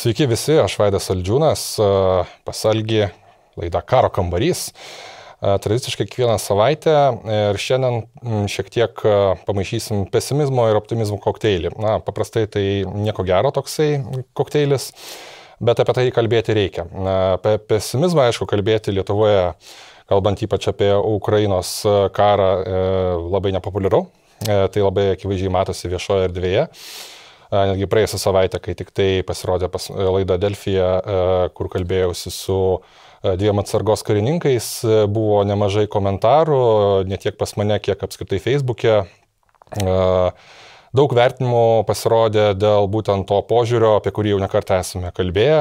Sveiki visi, aš Vaidas Aldžiūnas, pasalgi laida Karo kambarys. Tradiciškai kiekvieną savaitę ir šiandien šiek tiek pamaišysim pesimizmo ir optimizmo kokteilį. Na, paprastai tai nieko gero toksai kokteilis, bet apie tai kalbėti reikia. Apie pesimizmą, aišku, kalbėti Lietuvoje, kalbant ypač apie Ukrainos karą, e, labai nepopuliaru. E, tai labai akivaizdžiai matosi viešoje erdvėje netgi praėjusią savaitę, kai tik tai pasirodė pas, laida Delfija, kur kalbėjausi su dviem atsargos karininkais, buvo nemažai komentarų, ne tiek pas mane, kiek apskritai Facebook'e. Daug vertinimų pasirodė dėl būtent to požiūrio, apie kurį jau nekartą esame kalbėję,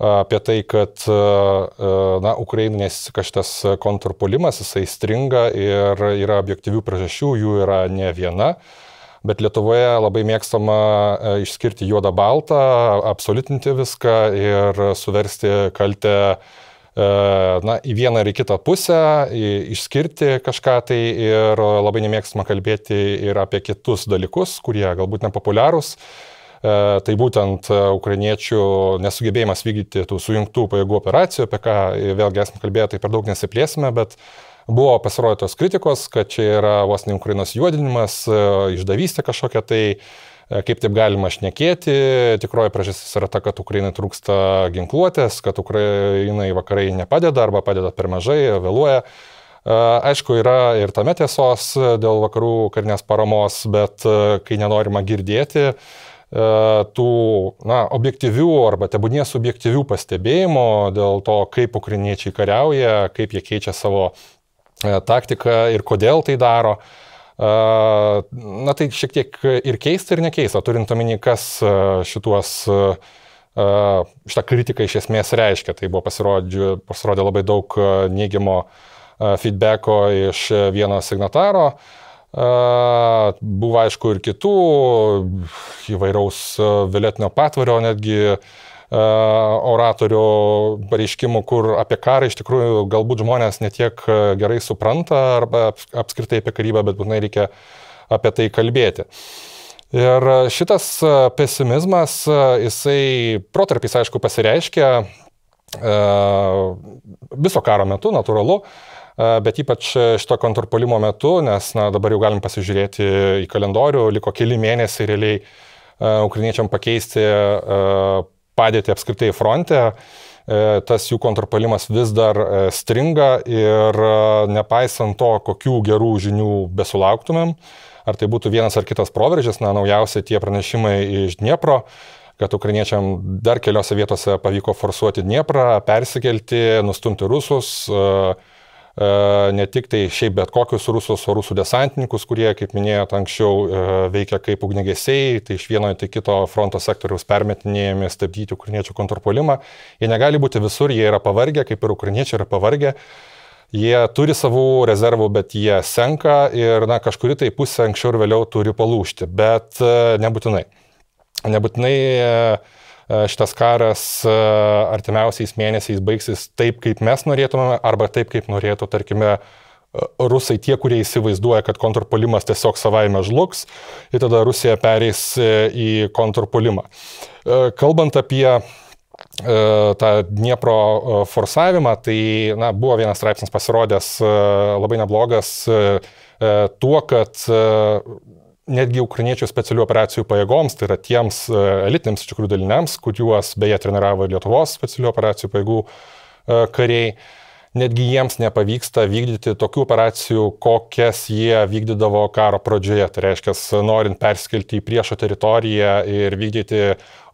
apie tai, kad na, Ukrainai nesiseka šitas kontrpolimas, jisai stringa ir yra objektyvių priežasčių, jų yra ne viena bet Lietuvoje labai mėgstama e, išskirti juodą baltą, absoliutinti viską ir suversti kaltę e, na, į vieną ar į kitą pusę, išskirti kažką tai ir labai nemėgstama kalbėti ir apie kitus dalykus, kurie galbūt nepopuliarūs. E, tai būtent ukrainiečių nesugebėjimas vykdyti tų sujungtų pajėgų operacijų, apie ką vėlgi esame kalbėję, tai per daug nesiplėsime, bet Buvo pasirodytos kritikos, kad čia yra vos ne Ukrainos juodinimas, e, išdavystė kažkokia tai, e, kaip taip galima šnekėti. Tikroji priežastis yra ta, kad Ukrainai trūksta ginkluotės, kad Ukrainai vakarai nepadeda arba padeda per mažai, vėluoja. E, aišku, yra ir tame tiesos dėl vakarų karinės paramos, bet kai nenorima girdėti, tų na, objektyvių arba tebūnie subjektyvių pastebėjimų dėl to, kaip ukrainiečiai kariauja, kaip jie keičia savo taktiką ir kodėl tai daro. E, na tai šiek tiek ir keista, ir nekeista, turint omeny, kas e, šituos, šitą kritiką iš esmės reiškia. Tai buvo pasirodė, labai daug neigiamo feedbacko iš vieno signataro. Buvo aišku ir kitų įvairaus vėlėtinio patvario netgi E, oratorių pareiškimų, kur apie karą iš tikrųjų galbūt žmonės netiek e, gerai supranta arba apskritai apie karybą, bet būtinai reikia apie tai kalbėti. Ir šitas e, pesimizmas, jisai protarpiais aišku pasireiškia viso karo metu, natūralu, bet ypač šito kontrpolimo metu, nes na, dabar jau galim pasižiūrėti į kalendorių, liko keli mėnesiai realiai ukrainiečiam pakeisti padėtį apskritai fronte, e, tas jų kontrpolimas vis dar e, stringa ir e, nepaisant to, kokių gerų žinių besulauktumėm, ar tai būtų vienas ar kitas proveržis, na, naujausia tie pranešimai iš Dniepro, kad ukrainiečiam dar keliose vietose pavyko forsuoti Dnieprą, persikelti, nustumti rusus, uh, ne tik tai šiaip bet kokius rusus, o rusų desantininkus, kurie, kaip minėjote, anksčiau e, veikia kaip ugnegesiai, tai iš vieno į kito fronto sektoriaus permetinėjami stabdyti ukrainiečių kontrpolimą. Jie negali būti visur, jie yra pavargę, kaip ir ukrainiečiai yra pavargę. Jie turi savų rezervų, bet jie senka ir na, kažkuri tai pusė anksčiau ir vėliau turi palūšti, bet e, nebūtinai. Nebūtinai E, šitas karas e, artimiausiais mėnesiais baigsis taip, kaip mes norėtume, arba taip, kaip norėtų, tarkime, e, rusai tie, kurie įsivaizduoja, kad kontrpolimas tiesiog savaime žlugs ir tada Rusija pereis į kontrpolimą. Kalbant apie tą Dniepro forsavimą, tai na, buvo vienas straipsnis pasirodęs labai neblogas tuo, kad netgi ukrainiečių specialių operacijų pajėgoms, tai yra tiems e, elitiniams iš tikrųjų daliniams, kuriuos beje treniravo ir Lietuvos specialių operacijų pajėgų e, kariai, netgi jiems nepavyksta vykdyti tokių operacijų, kokias jie vykdydavo karo pradžioje. Tai reiškia, norint perskelti į priešo teritoriją ir vykdyti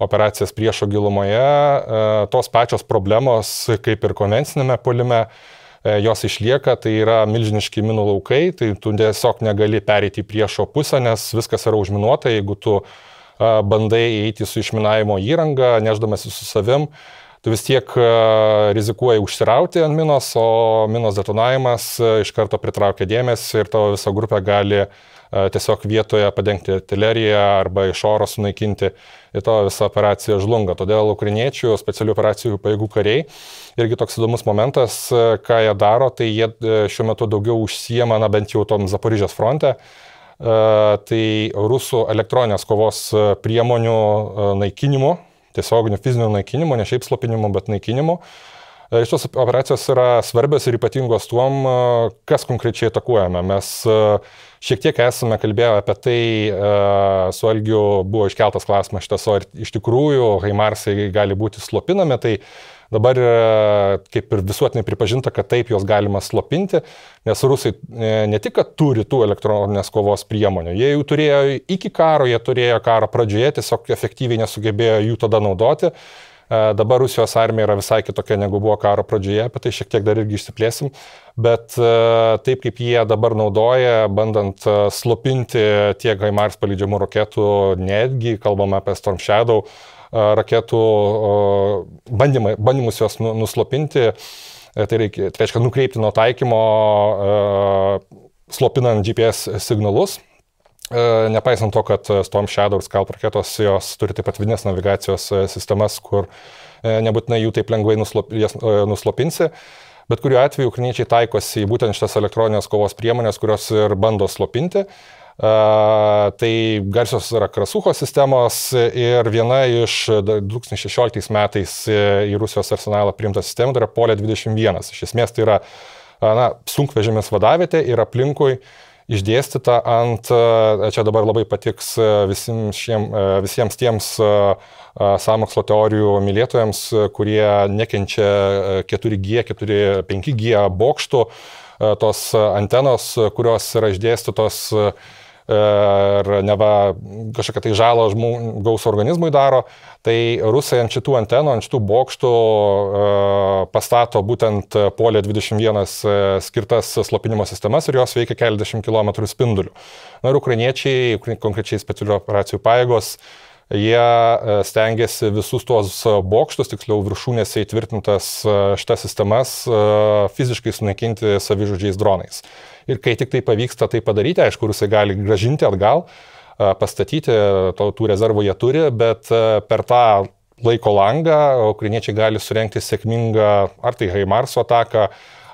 operacijas priešo gilumoje, e, tos pačios problemos kaip ir konvencinėme polime jos išlieka, tai yra milžiniški minų laukai, tai tu tiesiog negali pereiti į priešo pusę, nes viskas yra užminuota, jeigu tu bandai eiti su išminavimo įranga, neždamasi su savim, tu vis tiek rizikuoji užsirauti ant minos, o minos detonavimas iš karto pritraukia dėmesį ir tavo visą grupę gali uh, tiesiog vietoje padengti artileriją arba iš oro sunaikinti ir to visa operacija žlunga. Todėl ukrainiečių specialių operacijų pajėgų kariai irgi toks įdomus momentas, ką jie daro, tai jie šiuo metu daugiau užsijama, na bent jau tom Zaporižės fronte, tai rusų elektroninės kovos priemonių naikinimu, tiesioginiu fiziniu naikinimu, ne šiaip slopinimu, bet naikinimu. E, šios operacijos yra svarbios ir ypatingos tuom, kas konkrečiai atakuojame. Mes šiek tiek esame kalbėję apie tai, su Algiu buvo iškeltas klausimas šitas, o iš tikrųjų Haimarsai gali būti slopinami. Tai Dabar kaip ir visuotinai pripažinta, kad taip juos galima slopinti, nes rusai e, ne tik, kad turi tų elektroninės kovos priemonių, jie jų turėjo iki karo, jie turėjo karo pradžioje, tiesiog efektyviai nesugebėjo jų tada naudoti. E, dabar Rusijos armija yra visai kitokia negu buvo karo pradžioje, apie tai šiek tiek dar irgi išsiplėsim, bet e, taip kaip jie dabar naudoja, bandant slopinti tiek Haimars palydžiamų raketų, netgi kalbame apie Storm Shadow, raketų bandymai, bandymus jos nu, nuslopinti, e, tai, reikia, tai reiškia nukreipti nuo taikymo, slopinant GPS signalus. E, nepaisant to, kad Storm Shadow ir Scalp raketos jos turi taip pat vidinės navigacijos e, sistemas, kur nebūtinai jų taip lengvai nuslop, nuslopinsi. Bet kuriuo atveju ukrainiečiai taikosi į būtent šitas elektroninės kovos priemonės, kurios ir bando slopinti. Uh, Tai garsios yra Krasucho sistemos ir viena iš 2016 metais į Rusijos arsenalą priimta sistema tai yra Polė 21. Iš esmės tai yra na, sunkvežimės vadavietė ir aplinkui išdėstyta ant, čia dabar labai patiks visiems, šiem, visiems tiems samokslo teorijų mylėtojams, kurie nekenčia 4G, 4, 5G bokštų, tos antenos, kurios yra išdėstytos ir neva kažkokią tai žalą žmogaus organizmui daro, tai rusai ant šitų antenų, ant šitų bokštų pastato būtent polė 21 e, skirtas slopinimo sistemas ir jos veikia keliasdešimt kilometrų spinduliu. Na ir ukrainiečiai, konkrečiai specialių operacijų pajėgos, jie e, stengiasi visus tuos bokštus, tiksliau viršūnėse įtvirtintas e, šitas sistemas fiziškai sunaikinti savižudžiais dronais. Ir kai tik tai pavyksta tai padaryti, aišku, rusai gali gražinti atgal, pastatyti, to, tų rezervų jie turi, bet per tą laiko langą ukrainiečiai gali surenkti sėkmingą ar tai Haimarso ataką,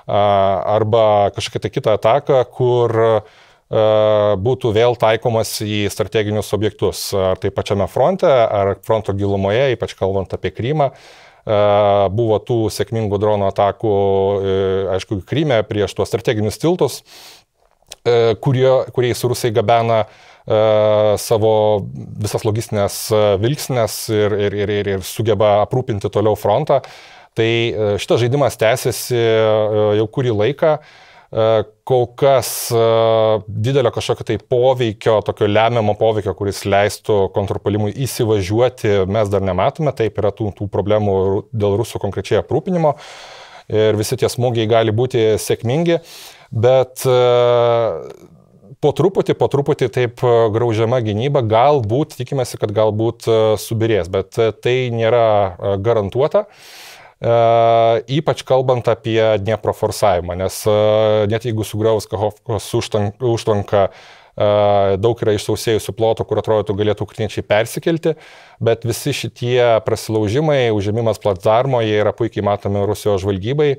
arba kažkokią tai kitą ataką, kur būtų vėl taikomas į strateginius objektus, ar tai pačiame fronte, ar fronto gilumoje, ypač kalbant apie Krymą. Buvo tų sėkmingų dronų atakų, e, aišku, Kryme prieš tuos strateginius tiltus, e, kurie, kuriais rusai gabena savo visas logistinės vilksnės ir, ir, ir, ir sugeba aprūpinti toliau frontą. Tai šitas žaidimas tęsiasi jau kurį laiką. Kol kas didelio kažkokio tai poveikio, tokio lemiamo poveikio, kuris leistų kontrpolimui įsivažiuoti, mes dar nematome. Taip yra tų, tų problemų dėl rusų konkrečiai aprūpinimo ir visi tie smūgiai gali būti sėkmingi, bet po truputį, po truputį taip graužiama gynyba, galbūt, tikimasi, kad galbūt subirės, bet tai nėra garantuota. E, ypač kalbant apie Dniepro forsavimą, nes e, net jeigu sugriaus Kahovkos užtvanka, e, daug yra išsausėjusių plotų, kur atrodytų galėtų ukrainiečiai persikelti, bet visi šitie prasilaužimai, užėmimas platsdarmo, jie yra puikiai matomi Rusijos žvalgybai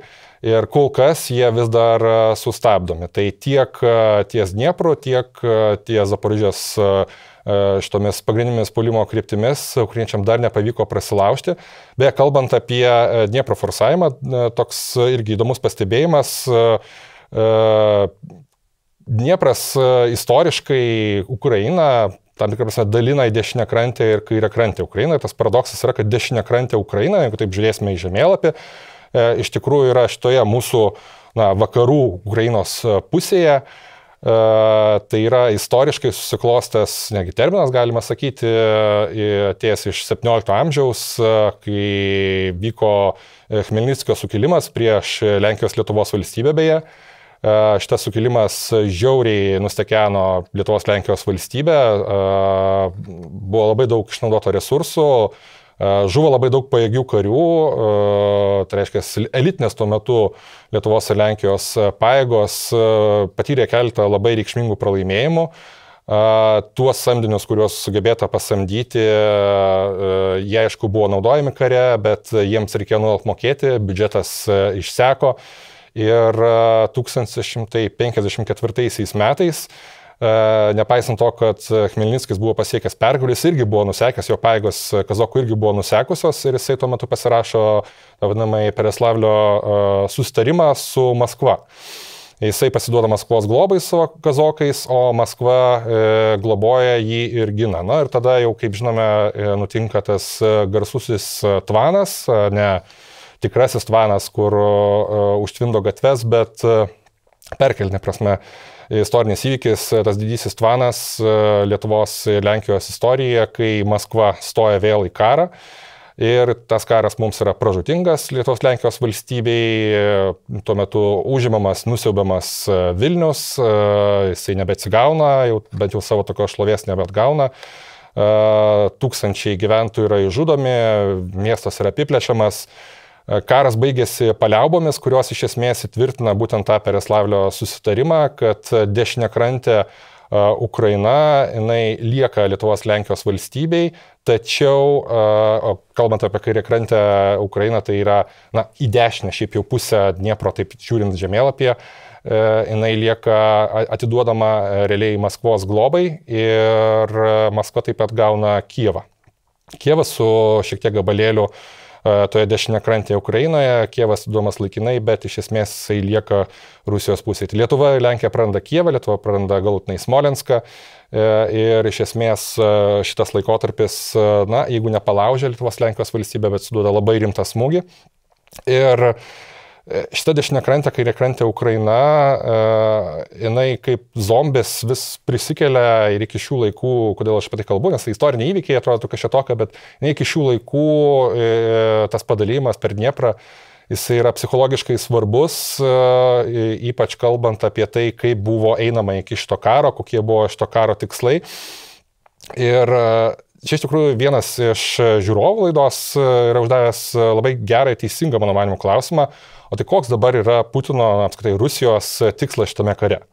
ir kol kas jie vis dar sustabdomi. Tai tiek ties Dniepro, tiek ties Zaporižės E, šitomis pagrindinėmis polimo kryptimis ukrainiečiam dar nepavyko prasilaužti. Beje, kalbant apie e, Dniepro forsavimą, e, toks irgi įdomus pastebėjimas. Dniepras istoriškai Ukrainą tam tikrą prasme dalina į dešinę krantę ir kairę krantę Ukrainą. Tas paradoksas yra, kad dešinė krantė Ukraina, jeigu taip žiūrėsime į žemėlapį, iš tikrųjų yra šitoje mūsų na, vakarų Ukrainos pusėje. Tai yra istoriškai susiklostęs, negi terminas galima sakyti, ties iš 17 amžiaus, kai vyko Khmelnytskio sukilimas prieš Lenkijos Lietuvos valstybę beje. Šitas sukilimas žiauriai nustekeno Lietuvos Lenkijos valstybę, buvo labai daug išnaudota resursų, Žuvo labai daug pajėgių karių, tai reiškia, elitinės tuo metu Lietuvos ir Lenkijos pajėgos patyrė keletą labai reikšmingų pralaimėjimų. Tuos samdinius, kuriuos sugebėta pasamdyti, jie aišku buvo naudojami kare, bet jiems reikėjo nuolat mokėti, biudžetas išseko. Ir 1154 metais nepaisant to, kad Khmelnyckis buvo pasiekęs pergalį, jis irgi buvo nusekęs, jo paėgos Kazokų irgi buvo nusekusios ir jisai tuo metu pasirašo, vadinamai, Pereslavlio susitarimą su Maskva. Jisai pasiduoda Maskvos globai savo kazokais, o Maskva e, globoja jį ir gina. Na ir tada jau, kaip žinome, e, nutinka tas garsusis tvanas, ne tikrasis tvanas, kur e, užtvindo gatves, bet e, perkeltinė prasme istorinis įvykis, tas didysis tvanas e, Lietuvos ir Lenkijos istorija, kai Maskva stoja vėl į karą. Ir tas karas mums yra pražutingas Lietuvos Lenkijos valstybei, tuo metu užimamas, nusiaubiamas Vilnius, jisai nebeatsigauna, jau, bent jau savo tokios šlovės nebeatgauna. Tūkstančiai gyventojų yra išžudomi, miestas yra apiplečiamas. E, karas baigėsi paliaubomis, kurios iš esmės įtvirtina būtent tą Pereslavlio susitarimą, kad dešinė krantė e, Ukraina, jinai lieka Lietuvos Lenkijos valstybei, tačiau, e, kalbant apie kairę krantę Ukrainą, tai yra, na, į dešinę šiaip jau pusę Dniepro, taip žiūrint žemėlapyje, jinai lieka atiduodama realiai Maskvos globai ir Maskva taip pat gauna Kievą. Kievas su šiek tiek gabalėliu uh, toje dešinėkrantėje Ukrainoje, Kievas duomas laikinai, bet iš esmės jisai lieka Rusijos pusėje. Tai Lietuva Lenkija praranda Kievą, Lietuva praranda galutinai Smolenską e, ir iš esmės e, šitas laikotarpis, e, na, jeigu nepalaužia Lietuvos Lenkijos valstybė, bet suduoda labai rimtą smūgį. Ir E, šita dešinė krantė, kairė krantė Ukraina, e, jinai kaip zombis vis prisikelia ir iki šių laikų, kodėl aš tai kalbu, nes tai istoriniai įvykiai atrodo kažkiek tokia, bet ne iki šių laikų e, tas padalymas per Dnieprą, jisai yra psichologiškai svarbus, ypač kalbant apie tai, kaip buvo einama iki šito karo, kokie buvo šito karo tikslai. Ir Čia iš tikrųjų vienas iš žiūrovų laidos yra uždavęs labai gerą, teisingą, mano manimo, klausimą, O tai koks dabar yra Putino, apskritai, Rusijos tikslas šitame kare?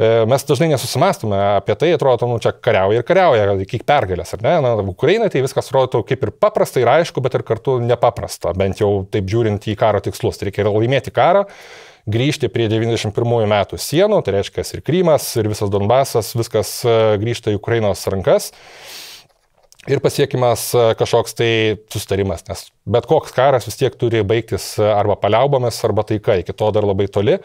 E, mes dažnai nesusimastume apie tai, atrodo, nu, čia kariauja ir kariauja, iki pergalės, ar ne? Na, Ukrainai tai viskas atrodo kaip ir paprasta ir aišku, bet ir kartu nepaprasta, bent jau taip žiūrint į karo tikslus. Tai reikia laimėti karą, grįžti prie 91 metų sienų, tai reiškia ir Krymas, ir visas Donbasas, viskas e, grįžta į Ukrainos rankas ir pasiekimas e, kažkoks tai sustarimas, nes bet koks karas vis tiek turi baigtis e, arba paliaubomis, arba taika, iki to dar labai toli,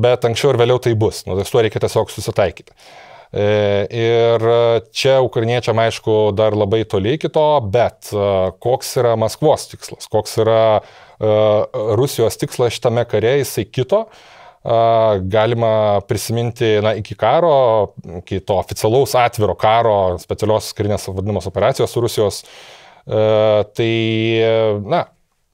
bet anksčiau ir vėliau tai bus, nu, tai su tuo reikia tiesiog susitaikyti. E, ir čia ukrainiečiam aišku dar labai toli iki to, bet koks yra Maskvos tikslas, koks yra Rusijos tikslas šitame kare, jisai kito. Uh, galima prisiminti, na, iki karo, iki to oficialaus atviro karo, specialios karinės vadinamos operacijos Rusijos, tai, na,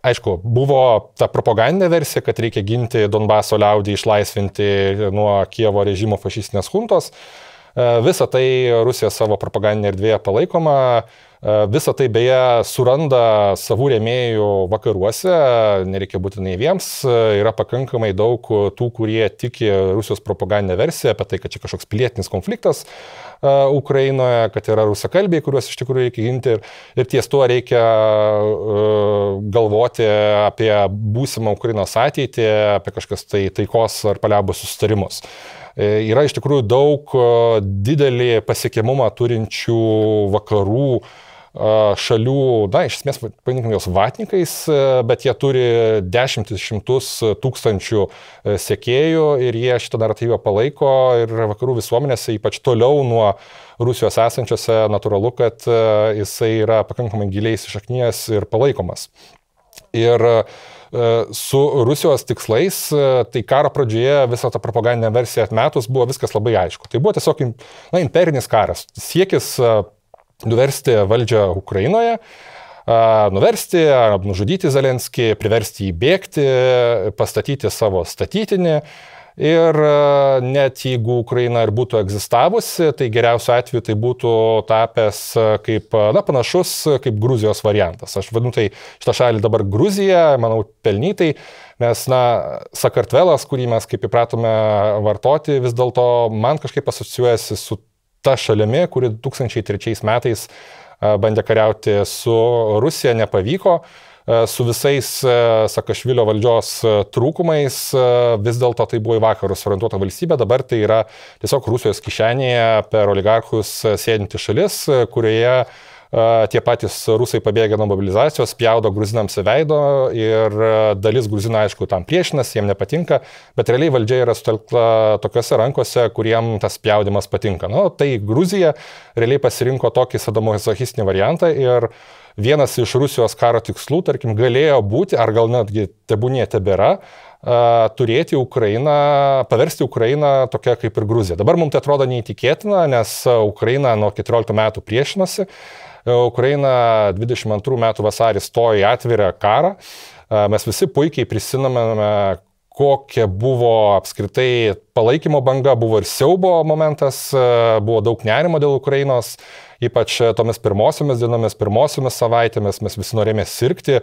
aišku, buvo ta propagandinė versija, kad reikia ginti Donbaso liaudį, išlaisvinti nuo Kievo režimo fašistinės huntos. Visą tai Rusija savo propagandinė erdvėje palaikoma. E, Visą tai beje suranda savų rėmėjų vakaruose, nereikia būtinai jiems, e, yra pakankamai daug tų, kurie tiki Rusijos propagandinę versiją apie tai, kad čia kažkoks pilietinis konfliktas e, Ukrainoje, kad yra rusakalbiai, kuriuos iš tikrųjų reikia ginti ir, ir ties tuo reikia galvoti apie būsimą Ukrainos ateitį, apie kažkas tai taikos ar paliabos sustarimus. Yra iš tikrųjų daug didelį pasiekimumą turinčių vakarų uh, šalių, na, iš esmės, pavadinkime juos vatnikais, bet jie turi dešimtis šimtus tūkstančių sekėjų ir jie šitą naratyvą palaiko ir vakarų visuomenėse, ypač toliau nuo Rusijos esančiose, natūralu, kad jisai yra pakankamai giliai įsišaknyjęs ir palaikomas. Ir su Rusijos tikslais, tai karo pradžioje visą tą propagandinę versiją atmetus buvo viskas labai aišku. Tai buvo tiesiog na, imperinis karas. Siekis nuversti valdžią Ukrainoje, nuversti, nužudyti Zelenskį, priversti jį bėgti, pastatyti savo statytinį. Ir net jeigu Ukraina ir būtų egzistavusi, tai geriausiu atveju tai būtų tapęs kaip, na, panašus kaip Gruzijos variantas. Aš vadinu tai šitą šalį dabar Gruzija, manau, pelnytai, nes, na, Sakartvelas, kurį mes kaip įpratome vartoti, vis dėlto man kažkaip asocijuojasi su ta šalimi, kuri 2003 metais bandė kariauti su Rusija, nepavyko. su visais Sakašvilio valdžios trūkumais, vis dėlto tai buvo į vakarus orientuota valstybė, dabar tai yra tiesiog Rusijos kišenėje per oligarchus sėdinti šalis, kurioje tie patys rusai pabėgę nuo mobilizacijos, pjaudo gruzinams veido ir dalis gruzinų, aišku, tam priešinas, jiems nepatinka, bet realiai valdžia yra sutelkta tokiuose rankose, kuriem tas pjaudimas patinka. Nu, tai Gruzija realiai pasirinko tokį sadomohisochistinį variantą ir vienas iš Rusijos karo tikslų, tarkim, galėjo būti, ar gal netgi tebūnė tebėra, turėti Ukrainą, paversti Ukrainą tokia kaip ir Gruzija. Dabar mums tai atrodo neįtikėtina, nes Ukraina nuo 14 metų priešinasi, Ukraina 22 metų vasarį stojo į atvirą karą. Mes visi puikiai prisimename, kokia buvo apskritai palaikymo banga, buvo ir siaubo momentas, buvo daug nerimo dėl Ukrainos, ypač tomis pirmosiomis dienomis, pirmosiomis savaitėmis mes visi norėjome sirgti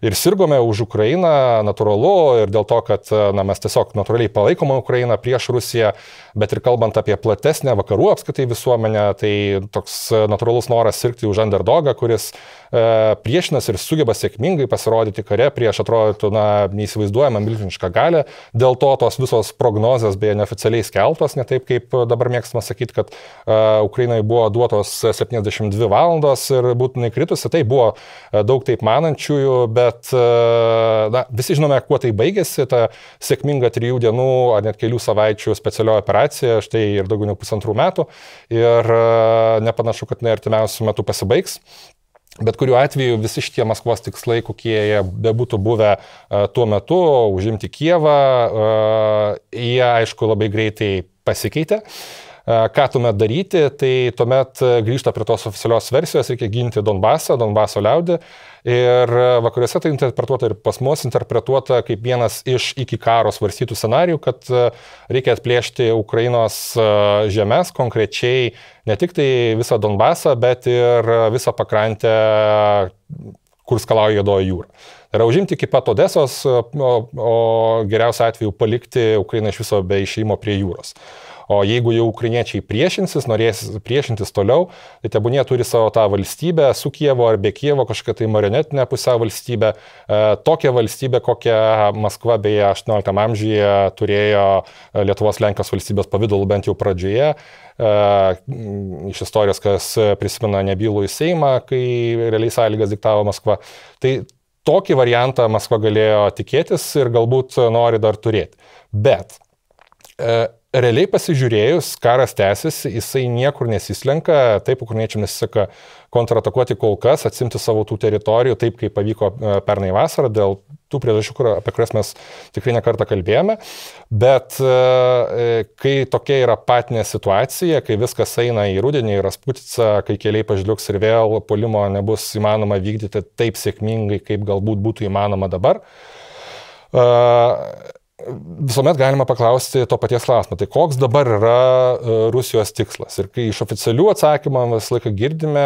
ir sirgome už Ukrainą, natūralu, ir dėl to, kad na, mes tiesiog natūraliai palaikome Ukrainą prieš Rusiją, bet ir kalbant apie platesnę vakarų apskaitai visuomenę, tai toks natūralus noras sirgti už underdogą, kuris e, priešinas ir sugeba sėkmingai pasirodyti kare prieš atrodytų, na, neįsivaizduojamą milžinišką galę. Dėl to tos visos prognozės beje neoficialiai skeltos, ne taip kaip dabar mėgstama sakyti, kad uh, Ukrainai buvo duotos 72 valandos ir būtų nekritusi. Tai buvo uh, daug taip manančiųjų, bet uh, na, visi žinome, kuo tai baigėsi, ta sėkminga trijų dienų ar net kelių savaičių specialioji operacija, štai ir daugiau negu pusantrų metų. Ir uh, nepanašu, kad ne artimiausių metų pasibaigs. Bet kuriuo atveju visi šitie Maskvos tikslai, kokie jie bebūtų buvę uh, tuo metu, užimti Kievą, uh, jie aišku labai greitai pasikeitė. Uh, ką tuomet daryti, tai tuomet grįžta prie tos oficialios versijos, reikia ginti Donbasą, Donbaso liaudį. Ir vakaruose tai interpretuota ir pas mus interpretuota kaip vienas iš iki karo svarstytų scenarijų, kad reikia atplėšti Ukrainos žemės, konkrečiai ne tik tai visą Donbasą, bet ir visą pakrantę, kur skalauja Jodoji jūra. Tai yra užimti iki pat Odesos, o, o geriausiu atveju palikti Ukrainą iš viso be išeimo prie jūros. O jeigu jau ukrainiečiai priešinsis, norės priešintis toliau, tai tebūnie turi savo tą valstybę su Kievo ar be Kievo, kažkokią tai marionetinę pusę valstybę, e, tokią valstybę, kokią Maskva beje 18 amžiuje turėjo e, Lietuvos Lenkijos valstybės pavydalu bent jau pradžioje. E, iš istorijos, kas prisimena nebylų į Seimą, kai realiai sąlygas diktavo Maskva. Tai tokį variantą Maskva galėjo tikėtis ir galbūt nori dar turėti. Bet realiai pasižiūrėjus, karas tęsiasi, jisai niekur nesislenka, taip ukrainiečiams nesiseka kontratakuoti kol kas, atsimti savo tų teritorijų, taip kaip pavyko e, pernai vasarą, dėl tų priežasčių, apie kurias mes tikrai nekartą kalbėjome. Bet e, e, kai tokia yra patinė situacija, kai viskas eina į rudenį, į Rasputicą, kai keliai pažliuks ir vėl polimo nebus įmanoma vykdyti taip sėkmingai, kaip galbūt būtų įmanoma dabar, visuomet galima paklausti to paties klausimo, tai koks dabar yra e, Rusijos tikslas. Ir kai iš oficialių atsakymų visą laiką girdime,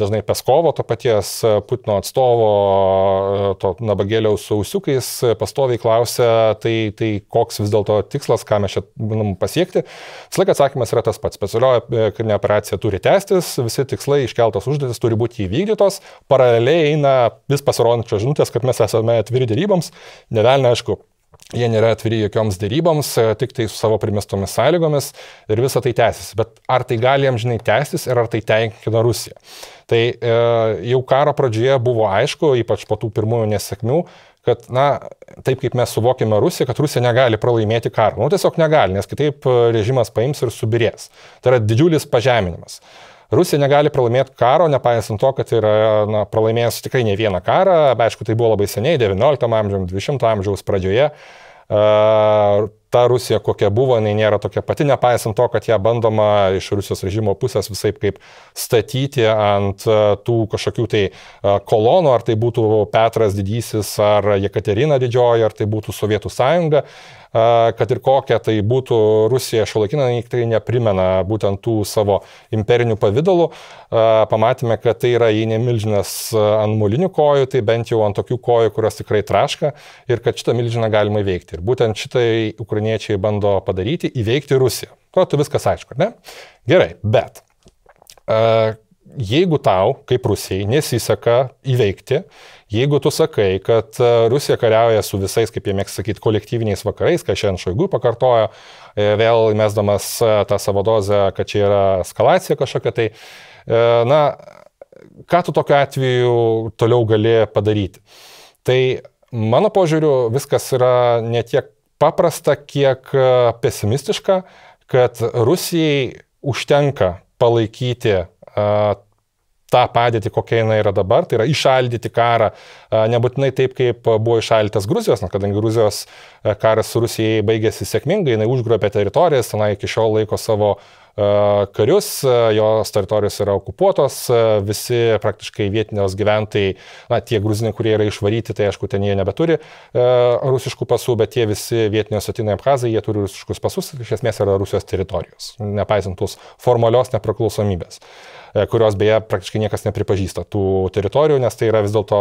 dažnai Peskovo to paties e, Putino atstovo, e, to nabagėliaus su ausiukais, pastoviai klausia, tai, tai koks vis dėlto tikslas, ką mes čia bandom pasiekti. Visą laiką atsakymas yra tas pats. Specialioji karinė operacija turi tęstis, visi tikslai iškeltos užduotis turi būti įvykdytos, paraleliai eina vis pasirodančios žinutės, kad mes esame atviri dėryboms, nevelnė aišku Jie nėra atviri jokioms dėryboms, e, tik tai su savo primestomis sąlygomis ir visa tai tęsiasi. Bet ar tai gali amžinai tęstis ir ar tai tenkina Rusiją? Tai e, jau karo pradžioje buvo aišku, ypač po tų pirmųjų nesėkmių, kad, na, taip kaip mes suvokime Rusiją, kad Rusija negali pralaimėti karą. Nu, tiesiog negali, nes kitaip e, režimas paims ir subirės. Tai yra didžiulis pažeminimas. Rusija negali pralaimėti karo, nepaisant to, kad yra na, pralaimėjęs tikrai ne vieną karą, bet aišku, tai buvo labai seniai, 19 amžiaus, 20 amžiaus pradžioje. Uh, э, ta Rusija, kokia buvo, jinai nėra tokia pati, nepaisant to, kad ją bandoma iš Rusijos režimo pusės visai kaip statyti ant tų kažkokių tai kolonų, ar tai būtų Petras Didysis, ar Jekaterina Didžioji, ar tai būtų Sovietų sąjunga kad ir kokia tai būtų Rusija šiuolaikinė, tai neprimena būtent tų savo imperinių pavydalų. Pamatėme, kad tai yra jei nemilžinas ant molinių kojų, tai bent jau ant tokių kojų, kurios tikrai traška ir kad šitą milžiną galima įveikti. Ir būtent šitai ukrainiečiai bando padaryti, įveikti Rusiją. Tuo tu viskas aišku, ne? Gerai, bet jeigu tau, kaip Rusijai, nesiseka įveikti, jeigu tu sakai, kad e, Rusija kariauja su visais, kaip jie mėgsta sakyti, kolektyviniais vakarais, ką šiandien Šoigu pakartojo, e, vėl mesdamas tą savo dozę, kad čia yra eskalacija kažkokia, tai, na, ką tu tokiu atveju toliau gali padaryti. Tai mano požiūriu viskas yra ne tiek paprasta, kiek pesimistiška, kad Rusijai užtenka palaikyti uh, tą padėtį, kokia jinai yra dabar, tai yra išaldyti karą, nebūtinai taip, kaip buvo išaldytas Gruzijos, na, kadangi Gruzijos karas su Rusijai baigėsi sėkmingai, jinai užgrobė teritorijas, tenai iki šiol laiko savo karius, jos teritorijos yra okupuotos, visi praktiškai vietinės gyventojai, na, tie gruzinai, kurie yra išvaryti, tai aišku, ten jie nebeturi rusiškų pasų, bet tie visi vietinės atinai apkazai, jie turi rusiškus pasus, iš esmės yra Rusijos teritorijos, nepaisant tos formalios nepriklausomybės. E, kurios beje praktiškai niekas nepripažįsta tų teritorijų, nes tai yra vis dėlto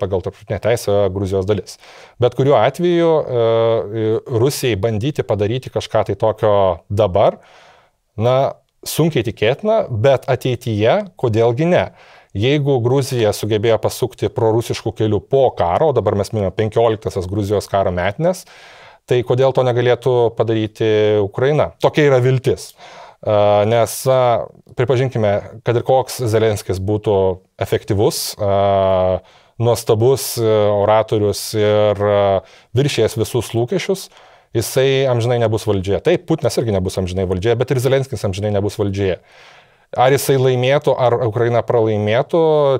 pagal tarptautinę teisę Gruzijos dalis. Bet kuriuo atveju e, Rusijai bandyti padaryti kažką tai tokio dabar, na, sunkiai tikėtina, bet ateityje, kodėlgi ne. Jeigu Gruzija sugebėjo pasukti prorusiškų kelių po karo, dabar mes minime 15-asias Gruzijos karo metinės, tai kodėl to negalėtų padaryti Ukraina? Tokia yra viltis. Nes, pripažinkime, kad ir koks Zelenskis būtų efektyvus, nuostabus oratorius ir viršėjęs visus lūkesčius, jisai amžinai nebus valdžioje. Taip, Putinas irgi nebus amžinai valdžioje, bet ir Zelenskis amžinai nebus valdžioje. Ar jisai laimėtų, ar Ukraina pralaimėtų,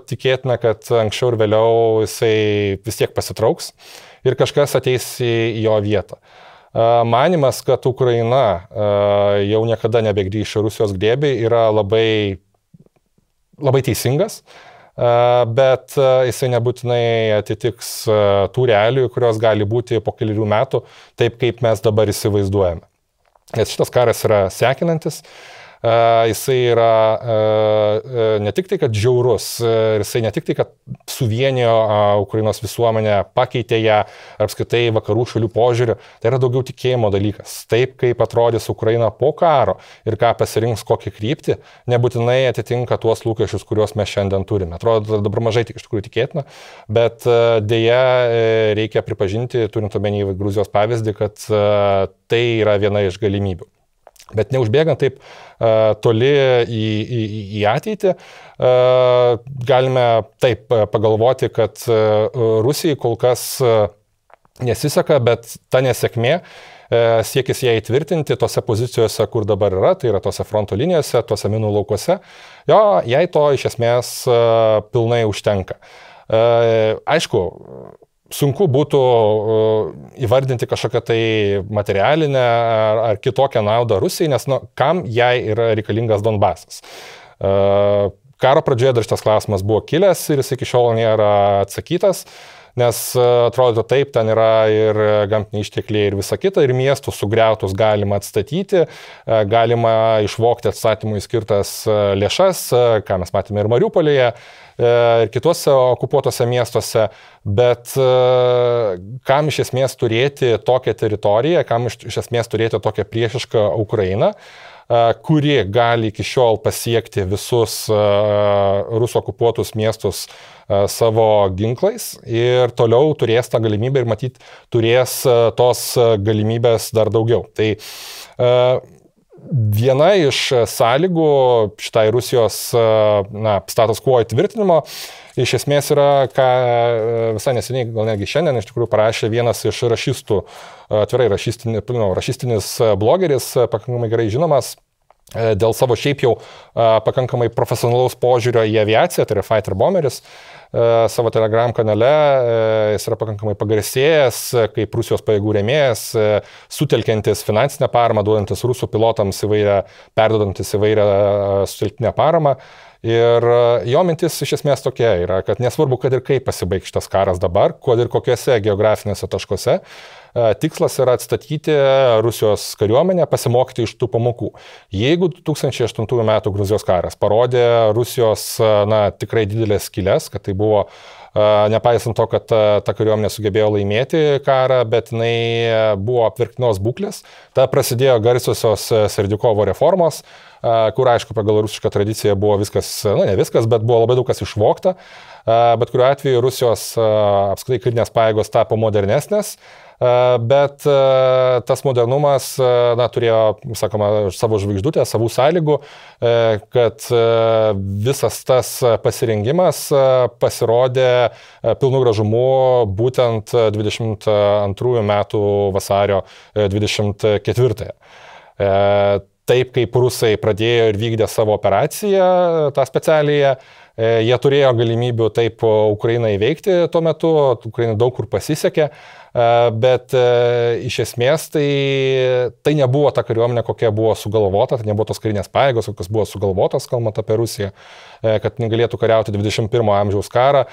tikėtina, kad anksčiau ir vėliau jisai vis tiek pasitrauks ir kažkas ateis į jo vietą. Manimas, kad Ukraina jau niekada nebegrįš į Rusijos glėbį yra labai, labai teisingas, bet jisai nebūtinai atitiks tų realijų, kurios gali būti po kelių metų, taip kaip mes dabar įsivaizduojame. Nes šitas karas yra sekinantis, jisai yra ne tik tai, kad žiaurus, jisai ne tik tai, kad suvienijo Ukrainos visuomenę, pakeitė ją, ar apskaitai vakarų šalių požiūrį, tai yra daugiau tikėjimo dalykas. Taip, kaip atrodys Ukraina po karo ir ką pasirinks kokį kryptį, nebūtinai atitinka tuos lūkesčius, kuriuos mes šiandien turime. Atrodo, dabar mažai tik iš tikrųjų tikėtina, bet dėja reikia pripažinti, turint omeny Gruzijos pavyzdį, kad tai yra viena iš galimybių. Bet neužbėgant taip uh, toli į, į, į ateitį, uh, galime taip pagalvoti, kad uh, Rusijai kol kas nesiseka, bet ta nesėkmė siekis ją įtvirtinti tose pozicijose, kur dabar yra, tai yra tose fronto linijose, tose minų laukuose, jo, jai to iš esmės pilnai užtenka. Aišku, sunku būtų uh, įvardinti kažkokią tai materialinę ar, ar kitokią naudą Rusijai, nes nu, kam jai yra reikalingas Donbasas. Uh, karo pradžioje dar šitas klausimas buvo kilęs ir jis iki šiol nėra atsakytas. Nes uh, atrodo taip, ten yra ir gamtiniai ištekliai ir visa kita, ir miestus sugriautus galima atstatyti, galima išvokti atstatymui skirtas lėšas, ką mes matėme ir Mariupolėje, E, ir kitose okupuotose miestuose, bet e, kam iš esmės turėti tokią teritoriją, kam iš, iš esmės turėti tokią priešišką Ukrainą, e, kuri gali iki šiol pasiekti visus rusų okupuotus miestus savo ginklais ir toliau turės tą galimybę ir matyt turės tos galimybės dar daugiau. Tai viena iš sąlygų šitai Rusijos na, status quo įtvirtinimo iš esmės yra, ką visai neseniai, gal netgi šiandien iš tikrųjų parašė vienas iš rašystų, atvirai rašystinis, nu, rašystinis blogeris, pakankamai gerai žinomas, dėl savo šiaip jau pakankamai profesionalaus požiūrio į aviaciją, tai yra Fighter Bomberis, savo Telegram kanale, jis yra pakankamai pagarsėjęs kaip Rusijos pajėgų rėmėjas, sutelkiantis finansinę paramą, duodantis rusų pilotams įvairią, perdodantis įvairią sutelktinę paramą. Ir jo mintis iš esmės tokia yra, kad nesvarbu, kad ir kaip pasibaigs šitas karas dabar, kuo ir kokiuose geografinėse taškuose, tikslas yra atstatyti Rusijos kariuomenę, pasimokyti iš tų pamokų. Jeigu 2008 m. Gruzijos karas parodė Rusijos na, tikrai didelės skilės, kad tai buvo nepaisant to, kad ta kariuomenė sugebėjo laimėti karą, bet jinai buvo apvirktinos būklės. Ta prasidėjo garsiosios Serdikovo reformos, kur aišku pagal rusišką tradiciją buvo viskas, na ne viskas, bet buvo labai daug kas išvokta. Bet kuriuo atveju Rusijos apskritai karinės pajėgos tapo modernesnės, bet tas modernumas na, turėjo, sakoma, savo žvaigždutę, savų sąlygų, kad visas tas pasirengimas pasirodė pilnu gražumu būtent 22 metų vasario 24. -ąją taip kaip rusai pradėjo ir vykdė savo operaciją, tą specialiją, e, jie turėjo galimybių taip Ukrainą įveikti tuo metu, Ukraina daug kur pasisekė, e, bet e, iš esmės tai, tai nebuvo ta kariuomenė, kokia buvo sugalvota, tai nebuvo tos karinės pajėgos, kokios buvo sugalvotos, kalbant apie Rusiją, kad negalėtų kariauti 21 amžiaus karą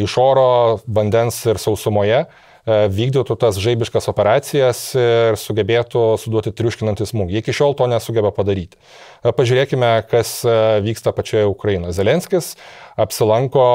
iš oro, vandens ir sausumoje. E, vykdytų tas žaibiškas operacijas ir sugebėtų suduoti triuškinantį smūgį. Iki šiol to nesugeba padaryti. E, pažiūrėkime, kas e, vyksta pačioje Ukrainoje. Zelenskis apsilanko